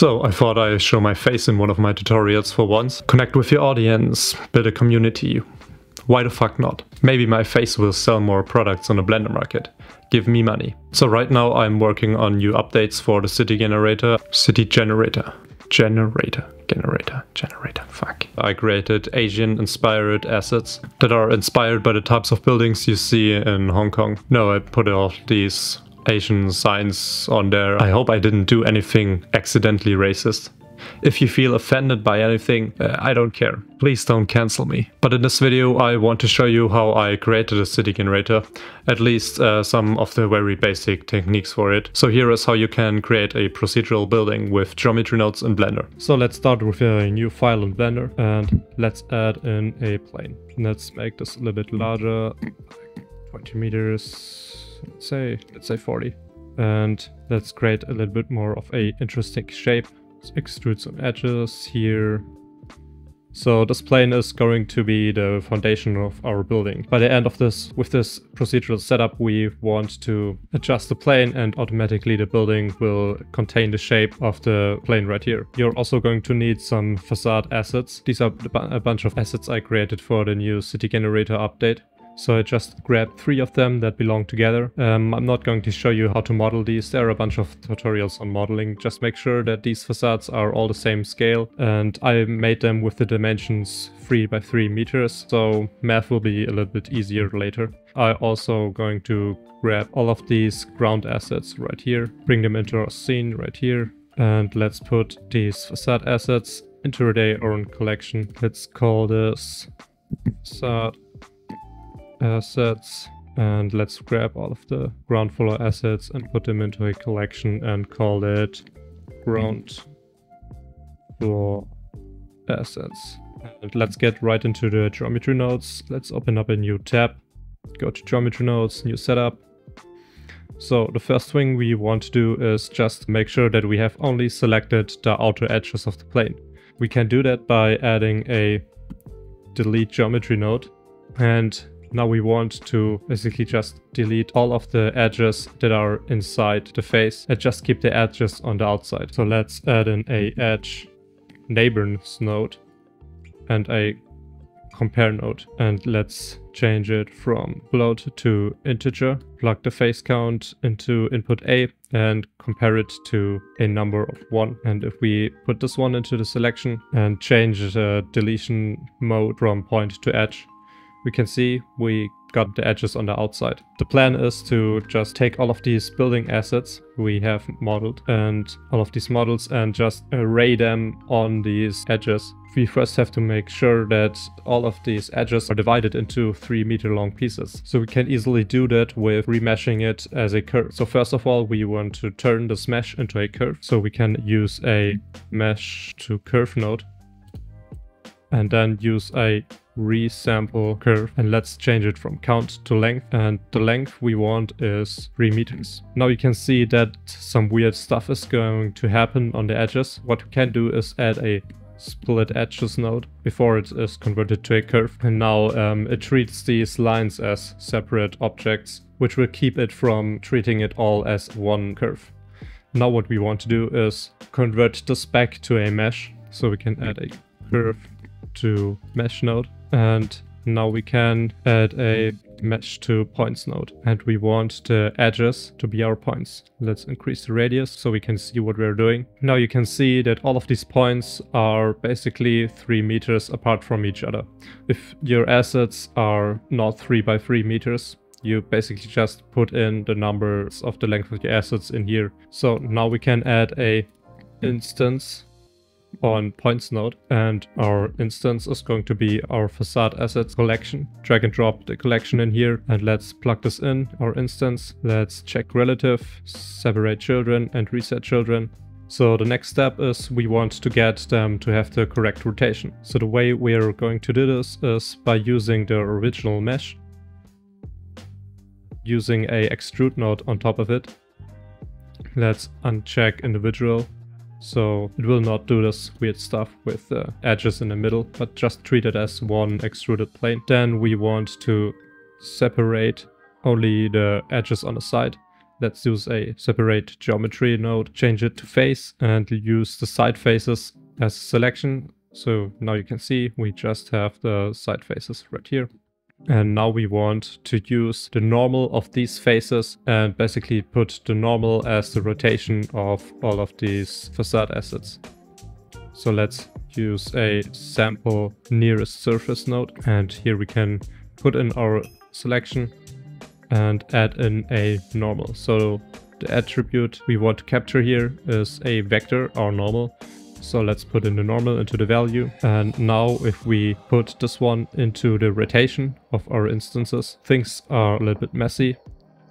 So I thought I'd show my face in one of my tutorials for once. Connect with your audience, build a community. Why the fuck not? Maybe my face will sell more products on the Blender market. Give me money. So right now I'm working on new updates for the city generator. City generator. Generator. Generator. Generator. Fuck. I created Asian inspired assets that are inspired by the types of buildings you see in Hong Kong. No, I put all these Asian signs on there. I hope I didn't do anything accidentally racist. If you feel offended by anything, uh, I don't care. Please don't cancel me. But in this video I want to show you how I created a city generator, at least uh, some of the very basic techniques for it. So here is how you can create a procedural building with geometry nodes in Blender. So let's start with a new file in Blender and let's add in a plane. Let's make this a little bit larger, 20 meters, let's say, let's say 40. And let's create a little bit more of a interesting shape. Let's extrude some edges here. So this plane is going to be the foundation of our building. By the end of this, with this procedural setup, we want to adjust the plane and automatically the building will contain the shape of the plane right here. You're also going to need some facade assets. These are a bunch of assets I created for the new city generator update. So I just grabbed three of them that belong together. Um, I'm not going to show you how to model these. There are a bunch of tutorials on modeling. Just make sure that these facades are all the same scale. And I made them with the dimensions 3 by 3 meters. So math will be a little bit easier later. I also going to grab all of these ground assets right here. Bring them into our scene right here. And let's put these facade assets into their own collection. Let's call this facade assets and let's grab all of the ground floor assets and put them into a collection and call it ground floor assets. And let's get right into the geometry nodes. Let's open up a new tab, go to geometry nodes, new setup. So the first thing we want to do is just make sure that we have only selected the outer edges of the plane. We can do that by adding a delete geometry node and now we want to basically just delete all of the edges that are inside the face and just keep the edges on the outside. So let's add in a edge neighbors node and a compare node and let's change it from float to integer plug the face count into input a and compare it to a number of 1 and if we put this one into the selection and change the deletion mode from point to edge we can see we got the edges on the outside. The plan is to just take all of these building assets we have modeled and all of these models and just array them on these edges. We first have to make sure that all of these edges are divided into 3 meter long pieces. So we can easily do that with remeshing it as a curve. So first of all we want to turn this mesh into a curve. So we can use a mesh to curve node and then use a resample curve and let's change it from count to length and the length we want is 3 meters. Now you can see that some weird stuff is going to happen on the edges. What we can do is add a split edges node before it is converted to a curve and now um, it treats these lines as separate objects which will keep it from treating it all as one curve. Now what we want to do is convert this back to a mesh so we can add a curve to mesh node and now we can add a mesh to points node and we want the edges to be our points. Let's increase the radius so we can see what we're doing. Now you can see that all of these points are basically 3 meters apart from each other. If your assets are not 3 by 3 meters, you basically just put in the numbers of the length of your assets in here. So now we can add a instance on points node and our instance is going to be our facade assets collection. Drag and drop the collection in here and let's plug this in our instance. Let's check relative, separate children and reset children. So the next step is we want to get them to have the correct rotation. So the way we're going to do this is by using the original mesh, using a extrude node on top of it. Let's uncheck individual so it will not do this weird stuff with uh, edges in the middle, but just treat it as one extruded plane. Then we want to separate only the edges on the side. let's use a separate geometry node, change it to face and use the side faces as selection. So now you can see we just have the side faces right here. And now we want to use the normal of these faces and basically put the normal as the rotation of all of these facade assets. So let's use a sample nearest surface node and here we can put in our selection and add in a normal. So the attribute we want to capture here is a vector, or normal. So let's put in the normal into the value. And now if we put this one into the rotation of our instances, things are a little bit messy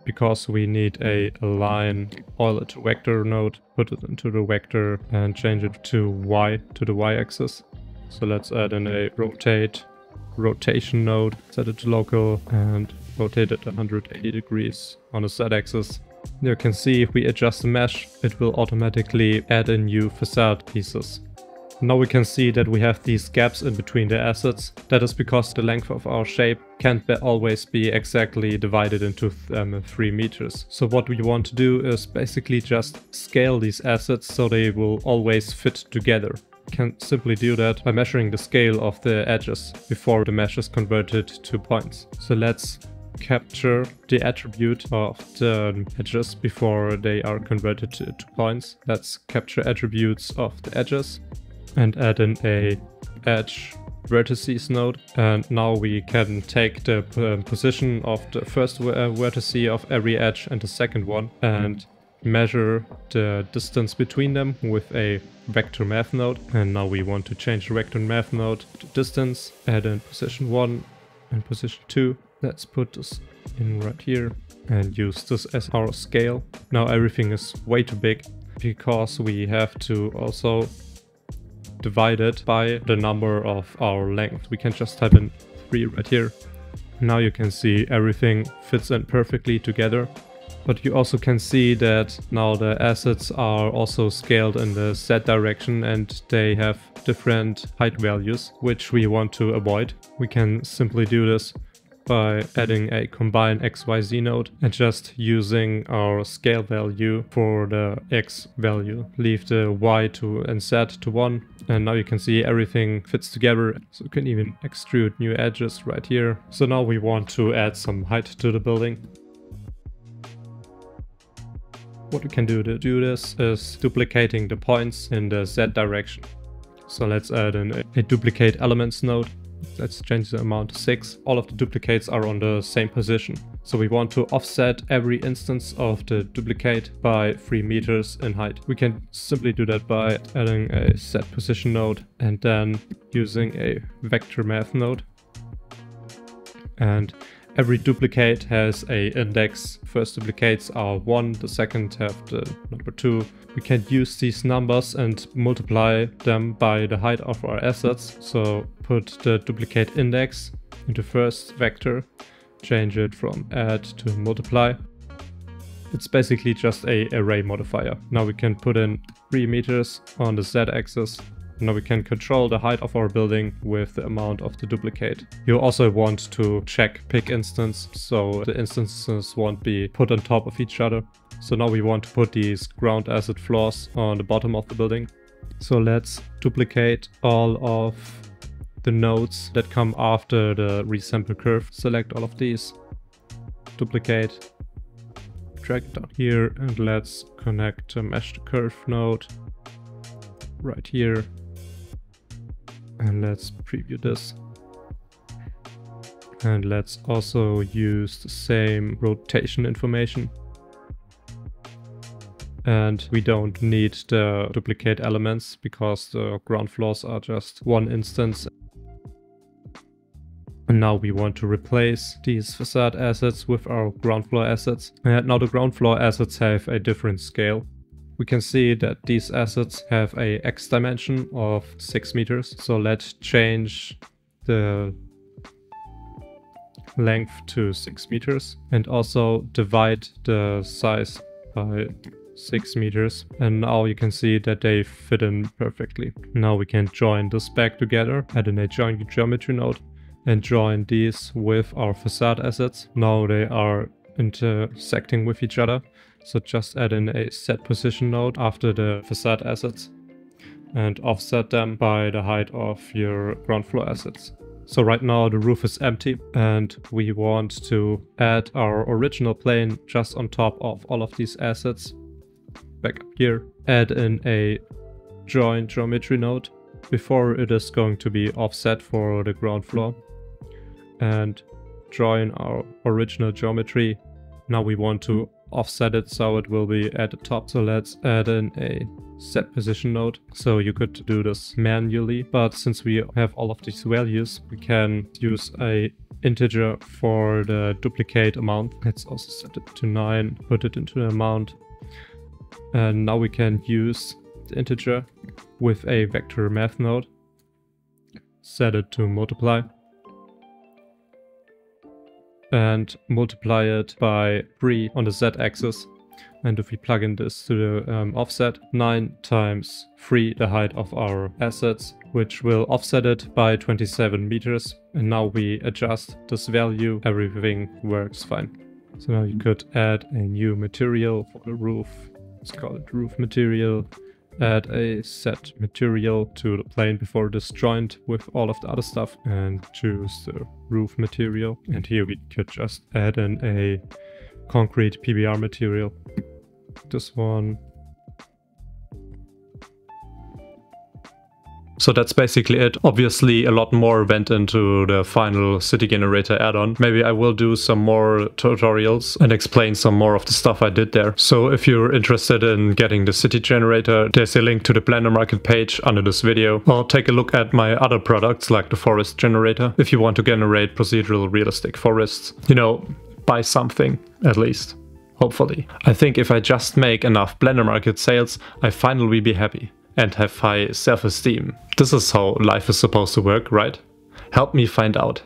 because we need a align Euler to vector node, put it into the vector and change it to y, to the y-axis. So let's add in a rotate rotation node, set it to local and rotate it 180 degrees on the z-axis. You can see if we adjust the mesh, it will automatically add in new facade pieces. Now we can see that we have these gaps in between the assets. That is because the length of our shape can't be always be exactly divided into um, 3 meters. So what we want to do is basically just scale these assets so they will always fit together We can simply do that by measuring the scale of the edges before the mesh is converted to points. So let's capture the attribute of the edges before they are converted to, to points. Let's capture attributes of the edges and add in a edge vertices node. And now we can take the um, position of the first uh, vertice of every edge and the second one and measure the distance between them with a vector math node. And now we want to change the vector math node to distance add in position 1 and position 2 let's put this in right here and use this as our scale now everything is way too big because we have to also divided by the number of our length. We can just type in 3 right here. Now you can see everything fits in perfectly together. But you also can see that now the assets are also scaled in the Z direction and they have different height values, which we want to avoid. We can simply do this by adding a combine XYZ node and just using our scale value for the X value. Leave the Y to and Z to 1 and now you can see everything fits together. So you can even extrude new edges right here. So now we want to add some height to the building. What we can do to do this is duplicating the points in the Z direction. So let's add in a, a duplicate elements node Let's change the amount to 6. All of the duplicates are on the same position. So we want to offset every instance of the duplicate by 3 meters in height. We can simply do that by adding a set position node and then using a vector math node. And every duplicate has a index. First duplicates are 1, the second have the number 2. We can use these numbers and multiply them by the height of our assets. So put the duplicate index into first vector, change it from add to multiply. It's basically just a array modifier. Now we can put in 3 meters on the z-axis now we can control the height of our building with the amount of the duplicate. You also want to check pick instance, so the instances won't be put on top of each other. So now we want to put these ground asset floors on the bottom of the building. So let's duplicate all of the nodes that come after the resample curve. Select all of these, duplicate, drag it down here, and let's connect a mesh to curve node right here and let's preview this. And let's also use the same rotation information. And we don't need the duplicate elements because the ground floors are just one instance. And now we want to replace these facade assets with our ground floor assets. And now the ground floor assets have a different scale we can see that these assets have a x dimension of 6 meters. So let's change the length to 6 meters and also divide the size by 6 meters and now you can see that they fit in perfectly. Now we can join this back together, add an adjoint geometry node and join these with our facade assets. Now they are intersecting with each other So just add in a set position node after the facade assets and offset them by the height of your ground floor assets. So right now the roof is empty and we want to add our original plane just on top of all of these assets. Back up here, add in a join geometry node before it is going to be offset for the ground floor and join our original geometry. Now we want to offset it so it will be at the top. So let's add in a set position node. So you could do this manually, but since we have all of these values, we can use a integer for the duplicate amount. Let's also set it to 9, put it into the amount. And now we can use the integer with a vector math node. Set it to multiply and multiply it by 3 on the z-axis. And if we plug in this to the um, offset, 9 times 3 the height of our assets, which will offset it by 27 meters. And now we adjust this value, everything works fine. So now you could add a new material for the roof. Let's call it roof material add a set material to the plane before it is joined with all of the other stuff and choose the roof material. And here we could just add in a concrete PBR material. This one So that's basically it. Obviously a lot more went into the final city generator add-on. Maybe I will do some more tutorials and explain some more of the stuff I did there. So if you're interested in getting the city generator, there's a link to the Blender Market page under this video. Or take a look at my other products like the forest generator if you want to generate procedural realistic forests. You know, buy something at least hopefully. I think if I just make enough Blender Market sales, I finally be happy and have high self-esteem. This is how life is supposed to work, right? Help me find out.